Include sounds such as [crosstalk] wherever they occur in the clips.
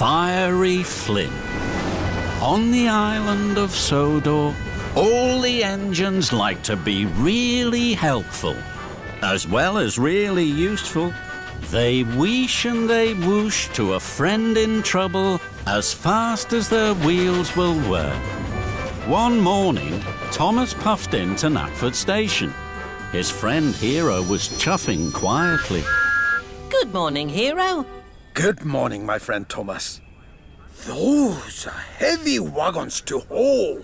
Fiery Flynn. On the island of Sodor, all the engines like to be really helpful, as well as really useful. They wheesh and they whoosh to a friend in trouble as fast as their wheels will work. One morning, Thomas puffed into Knapford Station. His friend Hero was chuffing quietly. Good morning, Hero. Good morning, my friend Thomas. Those are heavy wagons to haul.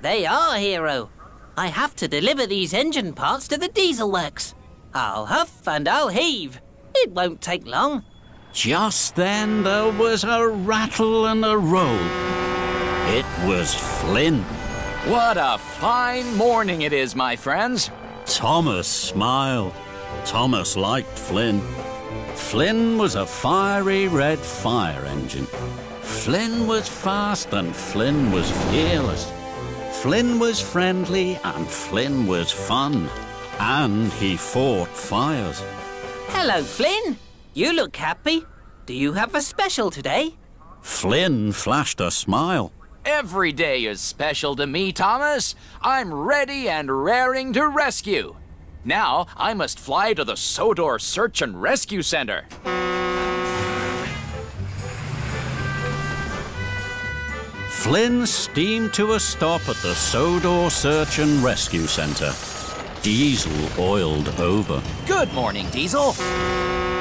They are, Hero. I have to deliver these engine parts to the diesel works. I'll huff and I'll heave. It won't take long. Just then there was a rattle and a roll. It was Flynn. What a fine morning it is, my friends. Thomas smiled. Thomas liked Flynn. Flynn was a fiery red fire engine. Flynn was fast and Flynn was fearless. Flynn was friendly and Flynn was fun. And he fought fires. Hello, Flynn. You look happy. Do you have a special today? Flynn flashed a smile. Every day is special to me, Thomas. I'm ready and raring to rescue. Now I must fly to the Sodor Search and Rescue Center. Flynn steamed to a stop at the Sodor Search and Rescue Center. Diesel oiled over. Good morning, Diesel.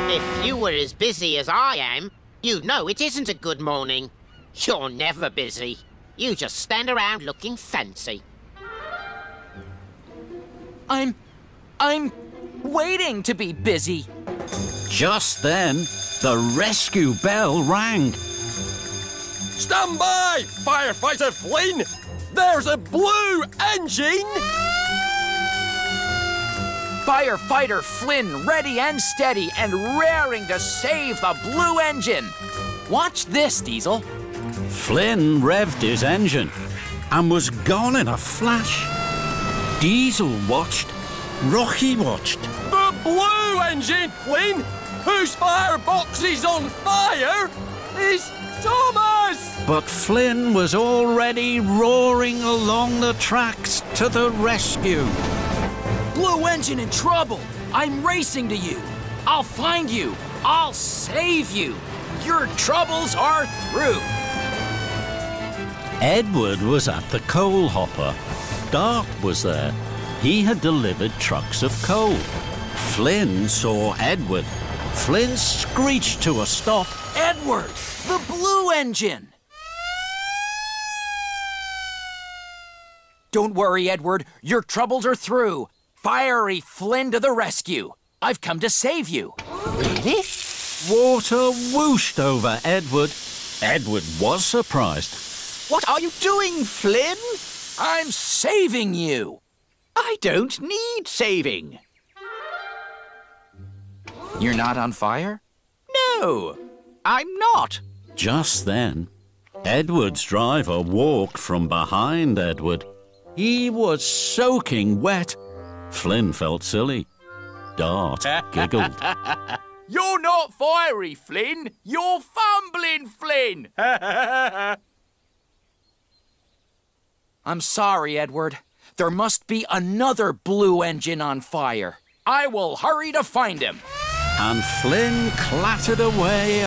If you were as busy as I am, you'd know it isn't a good morning. You're never busy. You just stand around looking fancy. I'm. I'm waiting to be busy. Just then, the rescue bell rang. Stand by, Firefighter Flynn! There's a blue engine! Firefighter Flynn ready and steady and raring to save the blue engine. Watch this, Diesel. Flynn revved his engine and was gone in a flash. Diesel watched. Rocky watched. The blue engine, Flynn! Whose firebox is on fire is Thomas! But Flynn was already roaring along the tracks to the rescue. Blue engine in trouble. I'm racing to you. I'll find you. I'll save you. Your troubles are through. Edward was at the coal hopper. Dart was there. He had delivered trucks of coal. Flynn saw Edward. Flynn screeched to a stop. Edward, the blue engine. Don't worry, Edward. Your troubles are through. Fiery Flynn to the rescue. I've come to save you. Really? Water whooshed over Edward. Edward was surprised. What are you doing, Flynn? I'm saving you. I don't need saving. You're not on fire? No, I'm not. Just then, Edward's driver walked from behind Edward. He was soaking wet. Flynn felt silly. Dart giggled. [laughs] You're not fiery, Flynn. You're fumbling, Flynn. [laughs] I'm sorry, Edward. There must be another blue engine on fire. I will hurry to find him. and Flynn clattered away